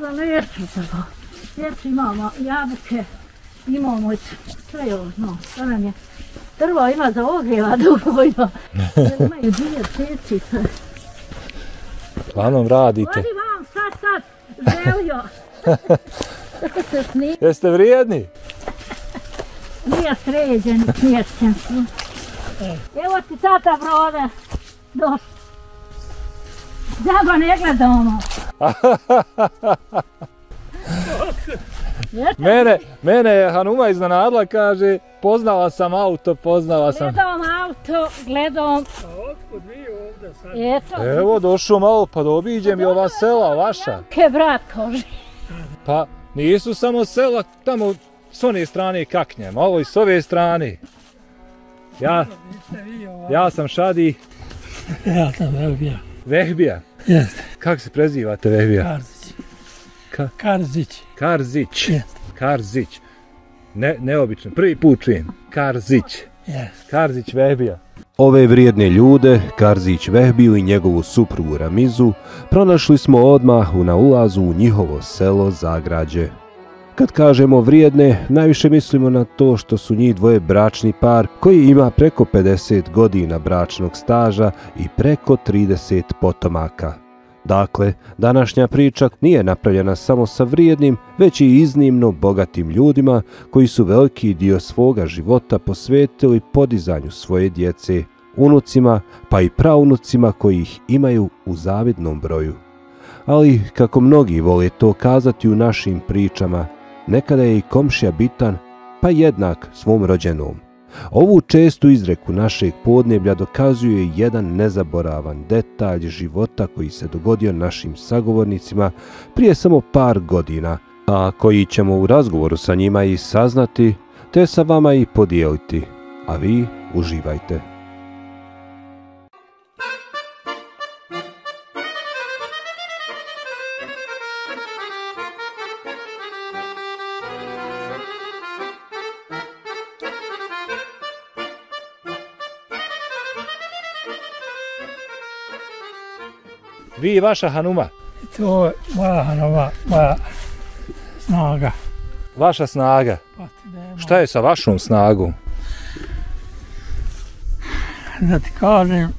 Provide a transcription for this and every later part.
Sada neću to. Djeci imamo jabuke, imamo sve je ovo, no, nam je. Drvo ima za ogrijeva dovoljno. Imaju dvije pecice. Uglavnom radite. Odi vam sad, sad, želio. Tako se snima. Jeste vrijedni? Nije sređen, smješćen su. Evo ti tata brode. Došli. Džaba ne gledamo. Mene, mene je Hanuma iznenadila, kaže, poznala sam auto, poznala sam. Gledam auto, gledam. Otkud vi ovdje sad? Eto. Evo, došao malo pa da obiđem i ova sela vaša. Ke brat koži. Pa nisu samo sela tamo s one strane kaknjem, ovo i s ove strane. Ja, ovaj... ja sam Šadi Ja sam Belgija. Vehbija. Jeste, Kako se prezivate Vehbija? Karzić. Ka- Karzić. Karzić. Jeste, Karzić. Ne, neobično, prvi put čujem. Karzić. jeste. Karzić Vehbija. Ove vrijedne ljude, Karzić Vehbiju i njegovu suprugu Ramizu, pronašli smo odmah na ulazu u njihovo selo Zagrađe. Kad kažemo vrijedne, najviše mislimo na to što su njih dvoje bračni par koji ima preko 50 godina bračnog staža i preko 30 potomaka. Dakle, današnja priča nije napravljena samo sa vrijednim, već i iznimno bogatim ljudima koji su veliki dio svoga života posvetili podizanju svoje djece, unucima pa i praunucima koji ih imaju u zavidnom broju. Ali, kako mnogi vole to kazati u našim pričama, nekada je i komšija bitan, pa jednak svom rođenom. Ovu čestu izreku našeg podneblja dokazuje jedan nezaboravan detalj života koji se dogodio našim sagovornicima prije samo par godina, a koji ćemo u razgovoru sa njima i saznati, te sa vama i podijeliti. A vi uživajte. Vi i vaša Hanuma, To je moja hanova, moja snaga. vaša snaga. Pa Šta je sa vašom snagom? Da ti kažem,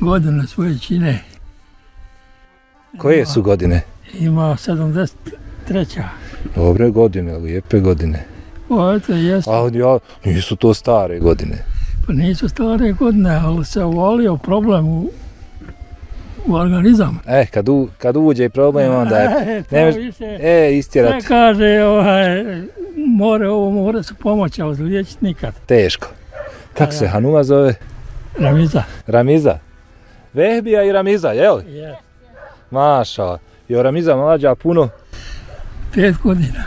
godine svoje čine. Koje su godine? Ima 73. Dobre godine, lijepe godine. O, eto, jesu. Ali ja, nisu to stare godine. Pa nisu stare godine, ali se uvalio problem u, u organizam. E, kad, u, kad uđe problem, onda je... E, to ne mož- više, E, sve istjerat kaže, ovaj, more ovo, more se pomoći, ali liječiti nikad. teško. Kako se Hanuma zove? Ramiza. Ramiza. Vehbija i Ramiza, jel? Je. Maša. Jo Ramiza mlađa puno, Pet godina.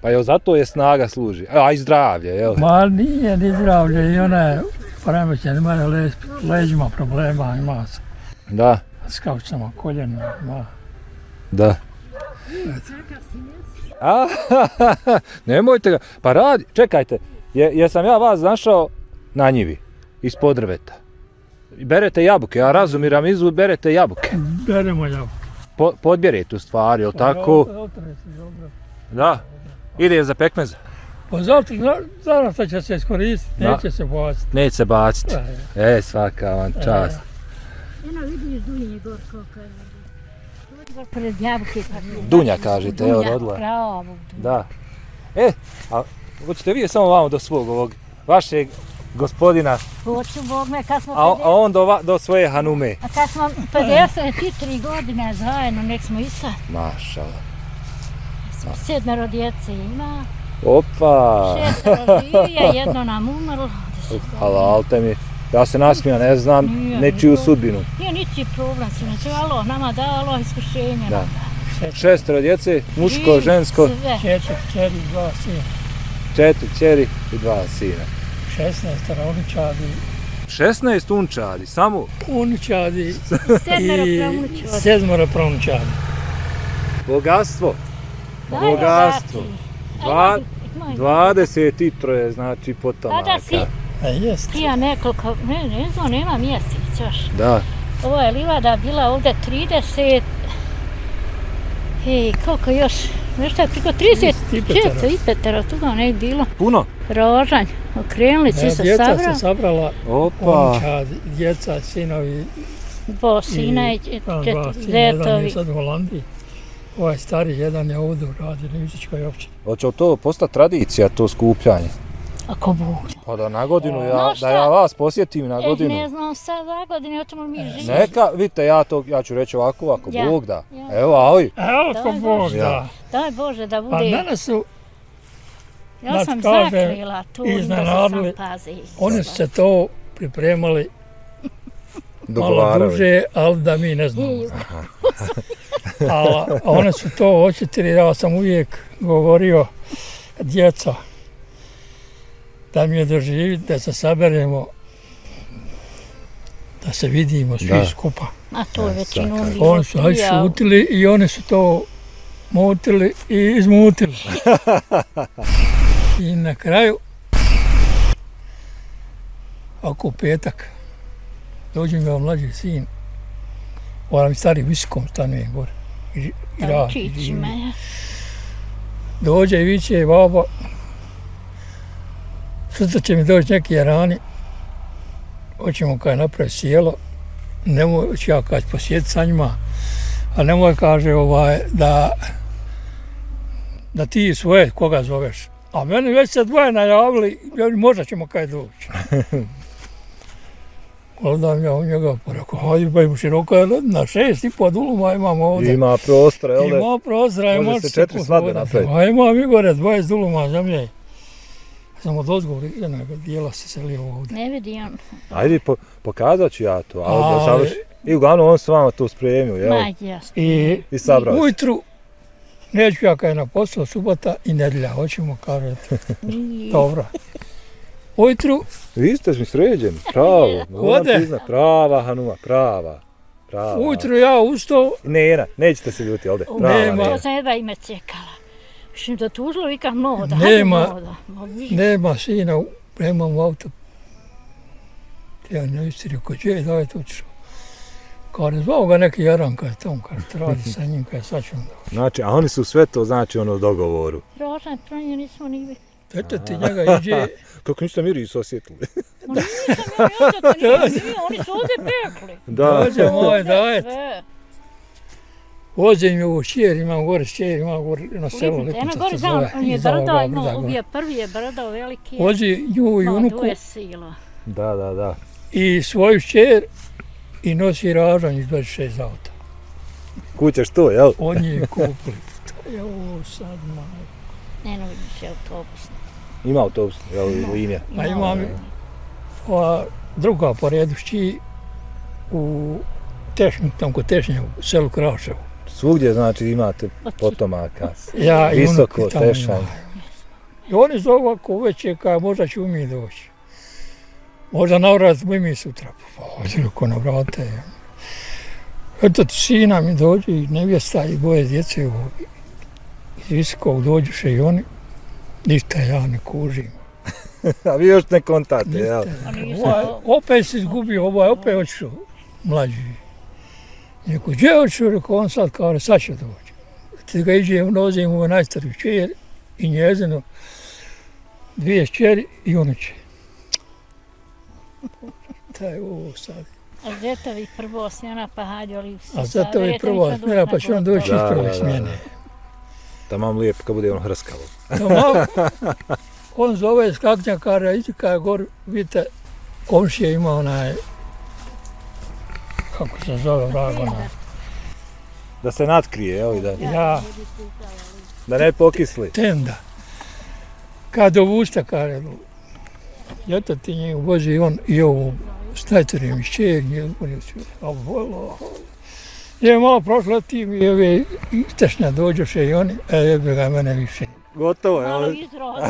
pa jel zato je snaga služi. A i zdravlje, jel? Ma nije ni zdravlje i ona je poremećena, ima je leđima problema, ima s, Da, s kaučama, koljena, ima. da. A, nemojte ga. Pa radi, čekajte, je, jesam ja vas našao na njivi, ispod drveta. Berete jabuke, ja razum i Ramizu, berete jabuke. Beremo ja. Po, podbjerete u stvari, jel tako? Da. Ide za pekmeza. Pa zato, zato će se iskoristiti, Da. neće se baciti. Neće se baciti. E, E, svaka vam čast. Eno vidiš Dunje gor gor pored jabuke. pa. Dunja kažete, evo, Dunja, rodila. Pravo. Da. E, a hoćete vi samo vamo do svog ovog vašeg gospodina, Hoću Bog me, kad smo, a, a 50, on do, va, do svoje Hanume. a kad smo 53 godine zajedno, nek smo i sad. Mašala. Sedmero djece ima, Opa. šestero živije, jedno nam umrlo. Halal te mi. Ja se nasmija, ne znam Nije, nečiju nije. sudbinu. Nije niči problem, sinoć, Allah nama dalo iskušenje. Da. nam da. Šestero djece, muško, Živi žensko, sve. četiri, četiri, dva sina. četiri čeri i dva sina. 16 uničadi, 16 unčadi, samo uničadi Sedmero i pravunučadi. sedmoro pravunučadi. bogatstvo. Bogatstvo. Dva, Ajde, moj. 23 znači potomaka. Si, E, jest. ti ja nekoliko, ne, ne znam, nema mjesec još. Da, Ovo je livada bila ovdje 30, Ej, koliko još? Znaš šta, priko 30, 35 35 tu ga ne bilo. Puno? Rožanj, okrenuli svi Ne, se djeca sabrali. se sabrala, Opa. djeca, sinovi, Bo, sina i je zetovi. sad u Holandiji. Ovaj stari jedan je ovdje radi na Juzičkoj općini. Hoće li to postati tradicija, to skupljanje? Ako bude. Pa da na godinu, ja, No da ja vas posjetim na E, godinu. ne znam sad za godine, hoćemo li mi živjeti. Neka, vidite, ja to, ja ću reći ovako, ako Ja. Bog da. Ja. Evo, aj, Evo ko Daj, Bog da. Daj Bože da Pa bude. danas su, ja sam zakrila tu iznenadili. sam pazi. oni su se to pripremali malo duže, ali da mi ne znamo. I- A one su to očitili, ja sam uvijek govorio, djeca, da mi je doživiti, da se saberemo, da se vidimo svi Da. skupa. A to je većinom svaka. bilo Oni su aj šutili i oni su to mutili i izmutili. I na kraju, ako u petak, dođe mi mlađi sin, ona mi stari visokom stanuje gore. I, i radi. Dođe i viće baba, sutra će mi doći neki jarani, hoćemo kaj napraviti sjelo, nemoj, ću ja kaj posjeti sa njima, a nemoj kaže ovaj, da, da ti svoje koga zoveš. A meni već se dvoje najavili, ja, možda ćemo kaj doći. Onda mi ja u njega porekao, hajde ba im široko, na šest i po duluma imamo ovdje. Ima prostora, jel? Ima prostora, ima se četiri svadbe napraviti. A ima mi gore 20 duluma zemlje. Samo od ozgovor jednog dijela se selio ovdje. Ne vidi on. Ajde, po, pokazat ću ja to, a da Ali- završi. I uglavnom on s vama to spremio, jel? Ma jasno. I I sabrao se. ujutru neću ja kaj na posao, subota i nedjelja, hoćemo kažete. Dobro. Ujutru, Vi ste mi sređeni, pravo. Ode. priznat, prava Hanuma, prava. Prava. ujutru ja ustao, Nena, nećete se ljuti ovdje. Prava Nema. To Nena. sam jedva ime čekala. Mislim da tužilo vika moda. Nema. hajde moda. Nema sina, nemam auto. Ja ne isti rekao, gdje daj to ću. Kaže, zvao ga neki jaran, kaže, tom, kaže, radi sa njim, kaže, sad ću onda. Znači, a oni su sve to, znači, ono, u dogovoru. Rožanj, pro nju nismo ni vidjeli. Eto ti njega iđe, Kako niste miris osjetili? Ma nisam ja osjetila, nisam ni- oni su ovdje pekli. Da. dođe moj, dajet. Sve. Vozim ju u šćer, imam gore šćer, imam gore na selu, eno Lipica gore znam, on je brda, brda gore. ubije prvi je brda veliki. Vozi nju i unuku je silo. Da, da, da. i svoju šćer i nosi ražanj iz 26 auta. Kućeš to, jel? Od njih kupili. To je ovo sad, ma. Ne, no vidiš je autobus. Ima autobus, jel, linija. A imam ova druga po redu šći u Tešnju, tam kod Tešnje, u selu Kraševu. Svugdje, znači, imate potomaka. Ja i Visoko, ima. I oni zovu ako uveće, kao možda ću mi doći. Možda navrat mi mi sutra. Pa ovdje reko na vrate. Eto sina mi dođe i nevjesta i dvoje djece u- iz visokog dođuše i oni. Ništa ja ne kužim. A vi još ne kontate, jel? Ovaj, opet se izgubio, ovaj opet otišao mlađi. Neko, gdje otišao, rekao on sad kao, sad će doći. Ti ga iđe, nozim u najstariju čer i njezinu, dvije čeri i unuče. Taj ovo sad. A zetovi prvo smjena pa hajde, ali... A zato je prvo smjena, pa će on doći iz prve smjene. Da mam lijepo kad bude ono hrskavo. Tamo, on zove skaknjakara, ići kada gor, vidite, komšija ima onaj, kako se zove, vrag onaj. Da se natkrije, jel? i Da, Ja, da ne pokisli. tenda. Kad dovusta, kaže, eto ti njeg vozi on i ovo stajterim iz čeg, nije uzmonio se, a volo. Je malo prošlo ti mi ove istešnja dođoše i oni, e jebe ga mene više. Gotovo, Malo jel? izrozi.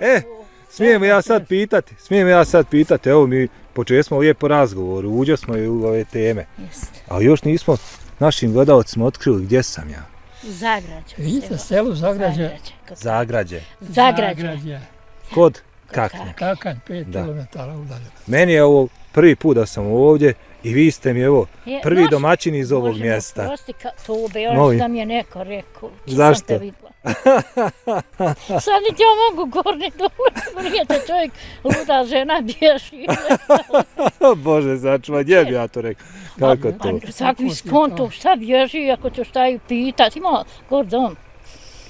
E, Smijem ja sad pitati, smijem ja sad pitati, evo mi počeli smo lijepo razgovor, uđo smo i u ove teme, Jeste. ali još nismo našim gledalcima otkrili gdje sam ja. Zagrađe. Vidite, selo Zagrađe, Zagrađe. Zagrađe. Kod Kaknja. Kakanj, 5 Da. km udaljeno. Meni je ovo prvi put da sam ovdje I vi ste mi evo prvi domaćin iz ovog mjesta. oprosti, ka, to be, još Molim. da mi je neko rekao. Zašto? Sad niti ja mogu gorni dole. Vrijete čovjek, luda žena bježi. Bože, sačuvaj, gdje bi ja to rekao? Kako to? Sad mi skonto, šta bježi ako ću šta ju pitat. Ima gor dom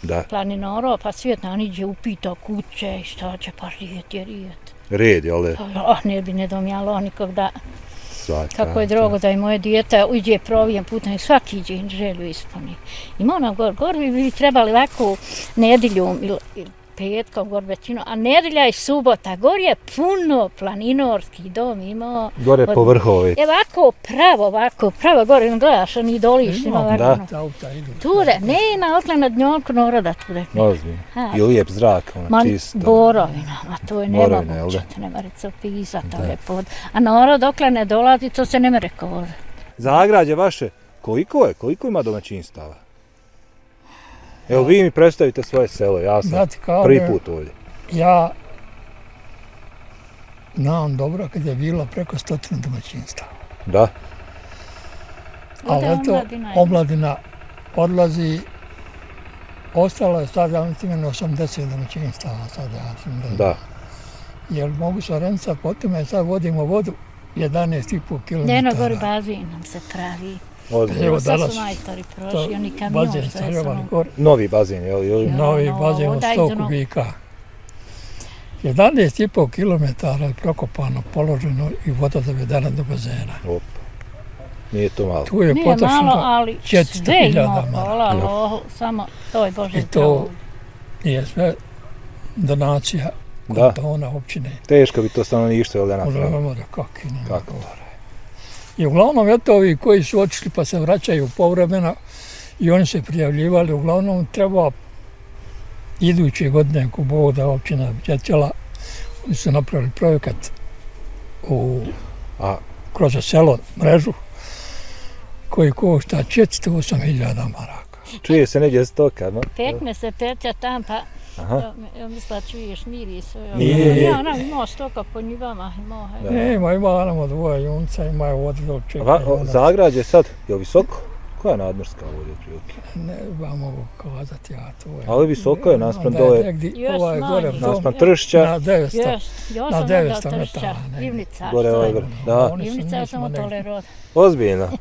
Da, planinaro, pa svijet na niđe upita kuće i šta će, pa rijet je rijet. red, jel? Pa, ah, ne bi ne domjalo nikog da, Svaka. kako je drogo da i moje dijete uđe provijem putem i svaki iđe želju ispuni. Ima ona gor, gor bi bi trebali ovako nedjeljom ili, ili petkom gor većinu, a nedjelja i subota, gor je puno planinorski dom imao. Gore po vrhove. E ovako pravo, ovako pravo, gore ne gledaš, oni doliš, ima ovako. Da. idu. Ture, nema okle na dnjolku noroda ture. Ozbiljno. Ha. I lijep zrak, ono, Ma, čisto. borovina, a to je nemoguće, da? to ne mere se opisati, to je pod. A narod dokle ne dolazi, to se ne mere kovore. Zagrađe vaše, koliko je? Koliko ima domaćinstava? Evo vi mi predstavite svoje selo, ja sam kažem, prvi put ovdje. Ja znam dobro kad je bilo preko stotinu domaćinstva. Da, Ali Ode eto, omladina odlazi, ostalo je sad, ja mislim, jedno 80 domaćinstava, sad ja mislim da. da. Jer mogu se orenca, potom je sad vodimo vodu 11,5 km. Njeno gori bazin nam se pravi. Ozbiljno. Evo Sad danas su majstori to prošli, oni kamion bazen što je stavljavali samo... gore, Novi bazen, jel? jel? Ja. novi no, bazen od daj 100 za no- kubika. 11,5 km je prokopano, položeno i voda dovedena do bazena. Op. Nije to malo. Tu je Nije malo, ali 400.000 sve ima maraka. pola lohu, samo to je Bože I to je sve donacija Da. kantona općine. Teško bi to stanovništvo, jel da? Možemo da kako ne. Kako? I uglavnom, eto ovi koji su otišli pa se vraćaju povremeno i oni se prijavljivali, uglavnom treba iduće godine, ako Bog da općina Đetjela, oni su napravili projekat u, A kroz selo mrežu koji košta 408.000 maraka. čuje se negdje stoka, no? Pekne se petlja tam, pa Aha. ja, ja mislila čuješ miris. Ja, Nije. Ja, ona imao stoka po njivama, imao. Da. Ne, ima, ima namo dvoje junca, ima ovdje dok A čekaju. va, o, onda- Zagrađe sad, je li visoko? Koja je nadmorska ovdje otprilike? Ne vam mogu kazati, ja to je. Ali visoko je naspram je dole. negdje Još ovaj manje. gore Naspram Tršća, na 900. Jes, ja Na sam 900 onda tršća, metara. Ivnica. gore ovaj je? gore. Da, Ivnica ja sam nismo od negdje. tole roda. ozbiljno.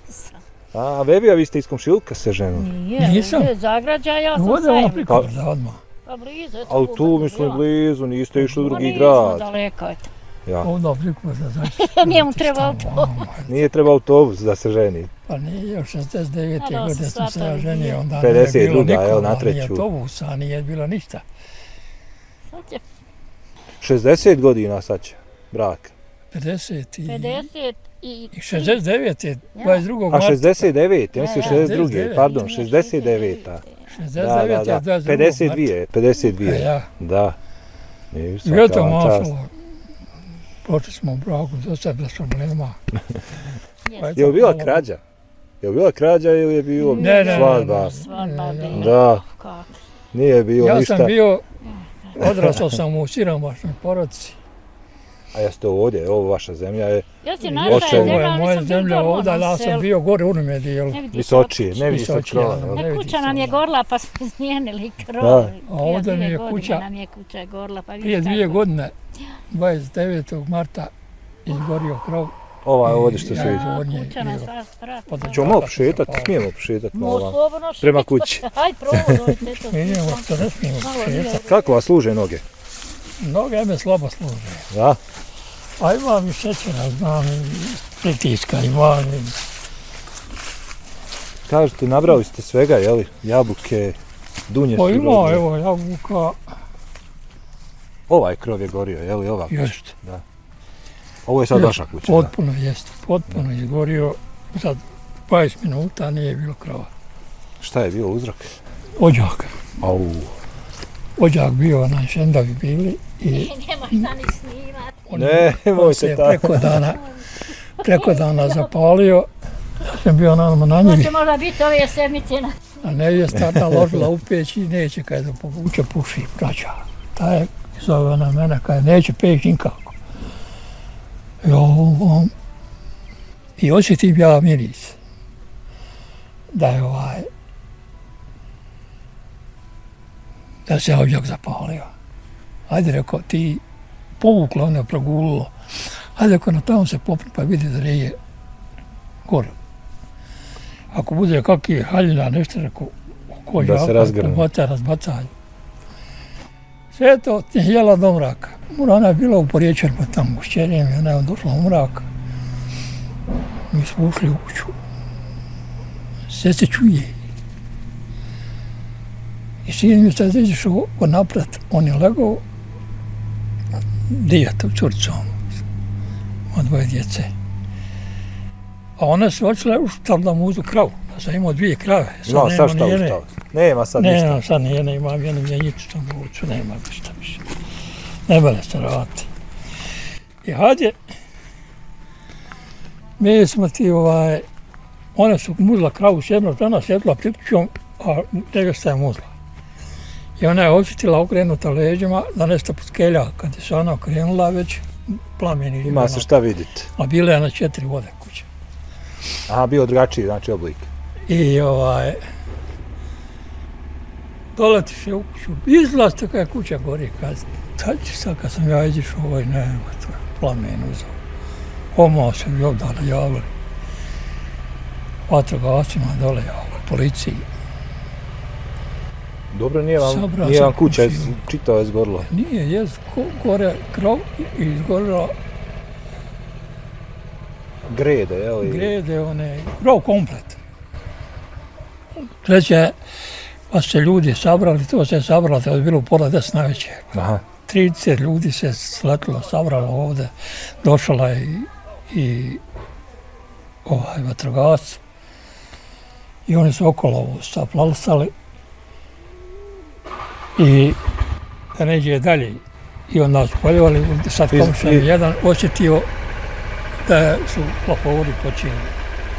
A Bebija, vi ste iz komšiluka se ženu. Nije, Nisam. nije Zagrađa, ja sam Ovdje vam priko da odmah. Pa blizu, eto. Ali tu mislim blizu, niste išli u Ma drugi nismo grad. daleko, eto. Ja. Ovdje priko da znači. Njemu treba autobus. Nije treba autobus da se ženi. Pa nije, još 69. A da, godine sam se ja ženio, nije. onda nije 52., bilo jel, nikoga, na nije treću. autobusa, nije bilo ništa. Sad je 60 godina sad će, brak. 50 i, 50 i... i 69. je Ja. 22. A marta. 69, ja mislim Ja, 62, 69. pardon, Nije, 69. Da, 69. da, da, je 22. 52 je, 52 marta. je. Ja. Da. Nije, svaka vam mašalo. Prošli smo u braku, do sad bez problema. Pa Je li bila krađa? Je li bila krađa ili je bilo Ne, ne, svadba? ne. Svadba Ja, bila. Da, Kako? nije bilo Ja ništa. sam bio, odrastao sam u siromašnoj porodici. A jeste ovdje, ovo vaša zemlja je Ja si naša zemlja, je ali moja nisam bio zemlja gorla ovdje, na ja sam bio gore u? Ne vidi visočije, ne vidi se krova. vidi kuća nam je ovdje. gorla pa smo izmijenili krov. Da. A ovdje mi je kuća- nam je kuća gorla pa Prije dvije godine, 29. marta, izgorio krov. Ova je ovdje što se vidi. Kuća nas vas prati. Pod- Ćemo malo prošetati, Zapao. smijemo prošetati Mo, malo. slobodno Prema kući. Aj, probaj, eto. Idemo što ne smijemo Malo šetati. nije. Kako vas služe noge? Noge me slabo služe. Da? A imam i šećera, znam, i pritiska imam. i- Kažete, nabrali ste svega, jeli? Jabuke, dunje Pa su ima, rodile. evo, jabuka, Ovaj krov je gorio, jeli? Ova kuća. jest. Ovo je sad vaša kuća. da? Potpuno jest, potpuno izgorio. Sad 20 minuta nije bilo krova. Šta je bio uzrok? Ođak. Au. Ođak bio, onaj šendavi bili i Nema šta ni snimat. On, Ne, on se je tako. preko dana, preko dana zapalio. Ja sam bio na, će možda biti ove sedmice na... a nevjesta naložila u peć i neće kaj da povuče puši braća. Ta je zove na mene kaj neće peć nikako. I on, on I osjetim ja miris. Da je ovaj... Da se ovdje zapalio. Ajde, rekao, ti povuklo, ono progulilo. Ajde, ako na tamo se popne pa vidi da reje gore. Ako bude kakvi haljina, nešto, rekao, ko Da se razgrne. Pobaca, razbacaj. Sve to je jela do mraka. Ona je bila u Porječanima tamo, s čerijem, ona je došla u mrak. Mi smo ušli u kuću. Sve se čuje. I sin mi sad izišao ko naprat, on je legao dijeta, curcom, od dvoje djece. A one su očele u štal da muzu kravu. Ja sam imao dvije krave. Sad No, nema sad šta uštao? Nema sad Ne, ništa. nemam sad ni jedne, imam jednu mjenjicu tam u ucu, nema ništa više. Ne bale se raditi. I hađe, mi smo ti ovaj, one su muzla kravu s jednog dana, sjedla priključom, a nevjesta je muzla. I ona je osjetila okrenuta leđima da nešto poskelja. Kad je se ona okrenula, već plameni. Ima se šta vidjeti. A bila je na četiri vode kuće. Aha, bio drugačiji, znači oblik. I ovaj, doletiš je u kuću, izlaz taka je kuća gori, kad, sad će sad kad sam ja izišao, ovaj, nema, to je plamen uzao. Omao se mi ovdje javili. Vatrogascima dole javili, policiji. Dobro, nije vam, Sabrao nije vam kuća iz, čitao je zgorilo. Nije, je gore krov i izgorila Grede, jel? i- grede, one, krov komplet. Treće, pa se ljudi sabrali, to se sabralo, to je bilo pola deset najveće. Aha. 30 ljudi se sletilo, sabralo ovde, došla je i, i ovaj vatrogas. I oni su okolo ovo saplalisali. I da neđe dalje. I onda su poljevali, sad komšan iz- jedan osjetio da su plafori počeli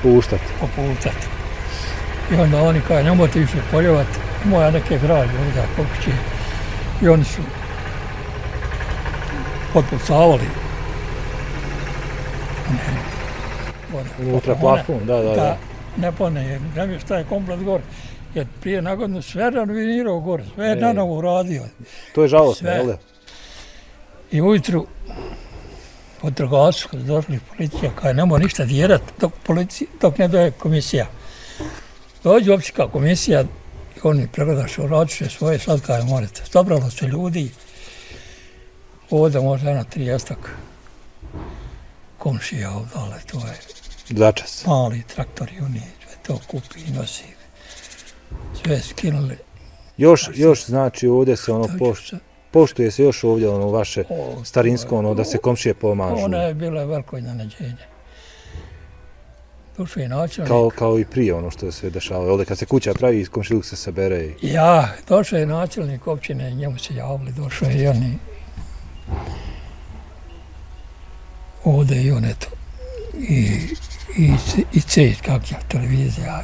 Puštati. poputati. I onda oni kao, nemojte više poljevati, moja neke građe ovdje, pokuće. I oni su potpucavali. Ne, Unutra plafon, da, da, da. ne pone, jer ne mi šta je komplet gore. Jer prije na godinu sve renovirao gore, sve je E. na novo uradio. To je žalostno, Sve. jel? da? I ujutru po trgovacu kad su došli policija, kaže nemoj ništa djerat dok, policija, dok ne doje komisija. Dođe općinska komisija i oni pregledaš uračiše svoje, sad kaže morate. Sobralo se ljudi, ovdje možda na tri jastak komšija ovdje, to je Začas. mali traktori, oni sve to kupi i nosi. Sve skinuli. Još, još znači ovdje se ono Tako poš, se- poštuje se još ovdje ono vaše O, starinsko ono da se komšije pomažu. Ona je bila veliko iznenađenje. Došao je načelnik. Kao, kao i prije ono što se dešava. Ovdje kad se kuća pravi, komšiluk se sabere i... Ja, došao je načelnik općine, njemu se javili, došao je i oni. Ovdje i on, eto. I, i, i CET, kak je televizija.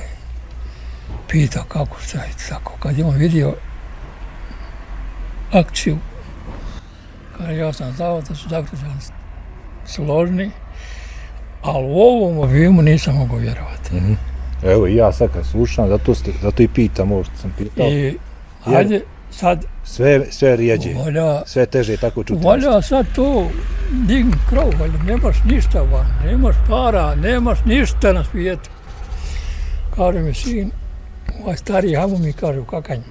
I pitao kako šta je tako. Kad je on vidio akciju, kaže ja sam znao da su zaključani složni, ali u ovom obimu nisam mogao vjerovati. Evo i ja sad kad slušam, zato, ste, zato i pitam ovo što sam pitao. I hajde sad Sve, sve rijeđe, valja sve teže tako čuti. Valja sad to digni krov, valjda nemaš ništa van, nemaš para, nemaš ništa na svijetu. Kaže mi sin, ovaj stari, hajmo mi kaže u kakanju.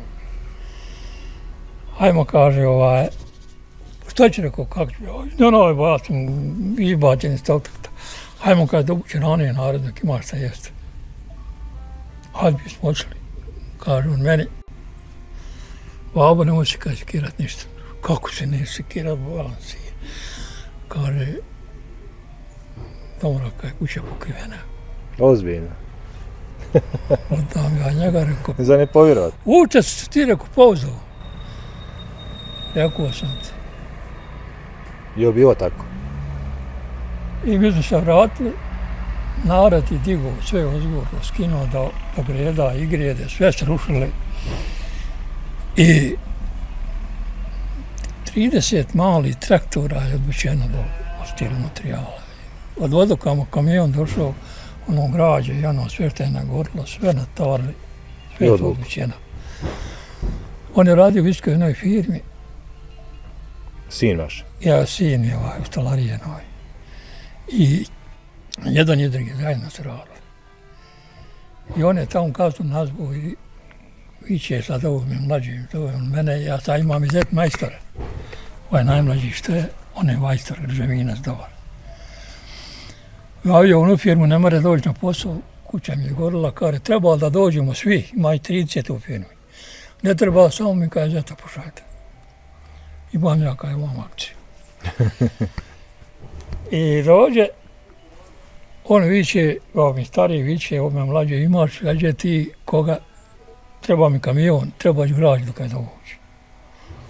Hajmo kaže ovaj, pa što će rekao, kako će, no, no, ja sam izbačen iz tog takta. Hajmo kaže, dobuće ranije narednog, imaš šta jeste. Hajde bismo očeli, kaže on meni, babo nemoj se kaže sekirat ništa. Kako se ne sekirat, bolan si. Kaže, dobro, kaj kuća pokrivena. Ozbiljno. Onda mi ja njega rekao, Za ne povjerovat. uče se ti rekao pouzao. Rekao sam ti. Je bilo tako? I mi smo se vratili, narod je digao sve ozgorno, skinuo da, da greda i sve se rušile. I 30 malih traktora je odbučeno do stil materijala. od vodokama kamion došao, ono građe i ono sve što je nagorilo, sve natovarili, sve I je odlučeno. On je radio u iskoj jednoj firmi, Sin vaš. ja sin je ovaj, u stolarije novoj. I jedan i drugi zajedno su radili. I on je tamo kazao nazvu i viće sad ovo mi mlađi, to je on mene, ja sad imam izet majstore. Ovaj najmlađi što je, on je majstor, građevinac dobar. Javio onu firmu, ne more doći na posao, kuća mi je gorila, kare, treba da dođemo svi, ima i 30 u firmi. Ne treba, samo mi kaže, zeta pošaljte. Imam ja kaj imam akciju. I dođe, on viće, ovo mi stari viće, ovo me mlađe imaš, kaže ti koga, treba mi kamion, treba ću građu dok je dođe.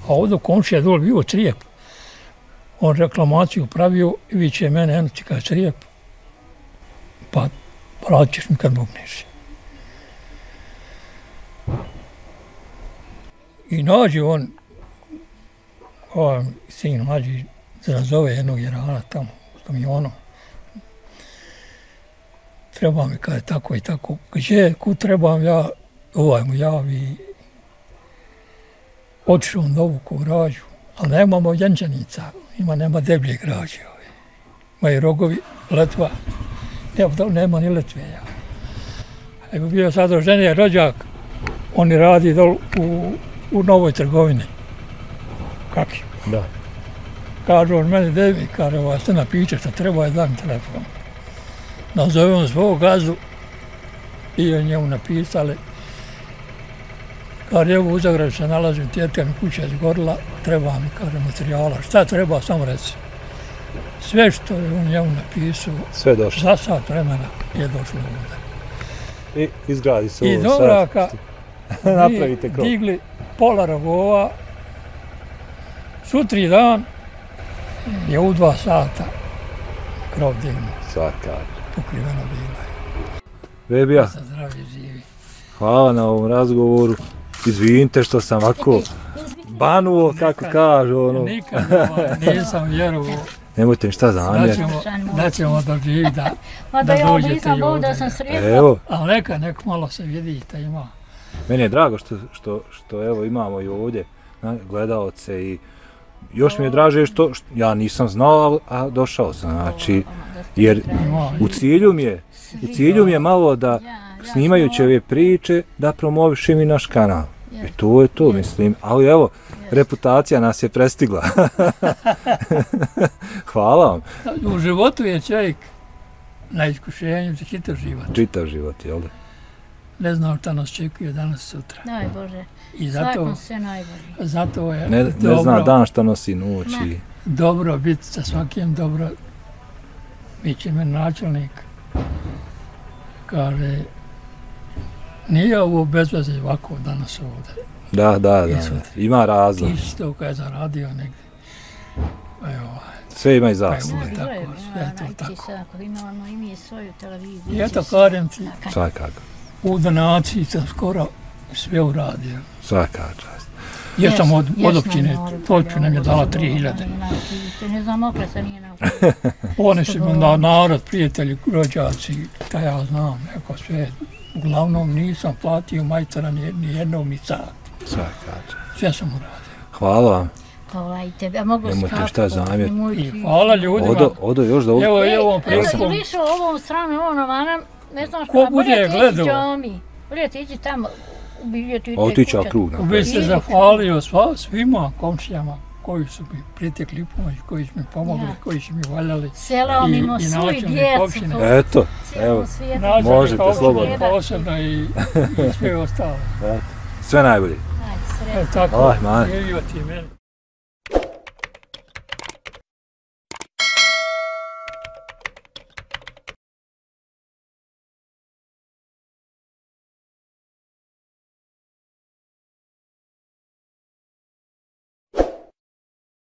A ovdje komšija dole bio crijep. On reklamaciju pravio i viće mene, eno ti kaže crijep. Pa vratit ćeš mi kad mogneš. I nađe on, ovaj sin mlađi, razove jednog jerana tamo, s kamionom. Treba mi kada tako i tako. Gdje, ku trebam ja, ovaj mu javi. Otišao on do ku građu, ali nemamo jenčanica, ima nema deblje građe. Ovaj. Moji rogovi, letva, nema, nema ni letve. Ja. Evo bio sad rođenje rođak, oni radi dol u, u novoj trgovini. Kaki? Da. Kažu on meni, Devi, kaže, ova stena piće što treba je dam telefon. Nazovem svog gazu i on njemu napisali. Kaže, evo u Zagradu se nalazim, tjetka mi kuća izgorila, treba mi, kaže, materijala. Šta treba, samo reci. Sve što je on njemu napisao, Sve došlo. za sat vremena je došlo ovdje. I izgradi se I ovo Dobraka sad. Napravite krov. digli pola rogova, sutri dan je u dva sata krov dignuo, Svaka. pokriveno bila je. Bebija, Za zdravlje živi. hvala na ovom razgovoru. Izvinite što sam ovako banuo, kako kažu, ono. Nikad ovaj, nisam vjerovao Nemojte mi šta da zamjeriti. ćemo, da doživjeti da, Ma da ja dođete i ovdje. da sam. Evo, ali neka, nek malo se vidi da ima. meni je drago što, što, što evo imamo i ovdje na, gledaoce i još mi je draže što, što ja nisam znao, a došao sam, znači, jer u cilju mi je, u cilju mi je malo da snimajući ove priče da promovišem i naš kanal. I to je to, mislim. Ali evo, reputacija nas je prestigla. Hvala vam. U životu je čovjek na iskušenju za čitav život. Čitav život, jel da? Ne znam šta nas čekuje danas sutra. Daj Bože, I zato, svakom se najbolje. zato je Ne, ne dobro, zna dan šta nosi noć i... dobro biti sa svakim dobro. Mi će me načelnik kaže nije ovo bez veze ovako danas ovdje. Da, da, da, da. Ima razlog. Ti si to kada je zaradio negdje. Pa je ovaj. Sve ima i Pa je zasluge. tako, sve je to tako. ako imamo i mi svoju televiziju. I eto kažem ti, Svakako. u donaciji sam skoro sve uradio. Svaka čast. Jesam od, Jesmo, od općine, općina mi je dala naravno, 3000. naravno, Ne znam, opre se nije naučio. Oni su mi na narod, prijatelji, rođaci, šta ja znam, neko sve. Uglavnom nisam platio majstora ni, ni jednog ni sat. Svaka čast. Sve sam uradio. Hvala vam. Hvala i tebe, a mogu Nemojte skakati, šta ti. hvala ljudima. Odo, odo još da... Evo, evo ovom Evo si prilikom. lišao ovom stranu, ovo na vanam, ne znam Ko šta, bude bolje ti ići gledao? Bolje ti ići tamo, bilje ti Otići krug na Bi se zahvalio sva, svima komšijama koji su mi pritekli pomoć, koji su mi pomogli, Ja. koji su mi valjali. Sela on I- imao i svoju načelnik djecu. Eto, evo, Možete slobodno. Posebno i, i sve ostalo. sve najbolje. Ajde, sretno. E, tako, Aj, man. živio ti meni.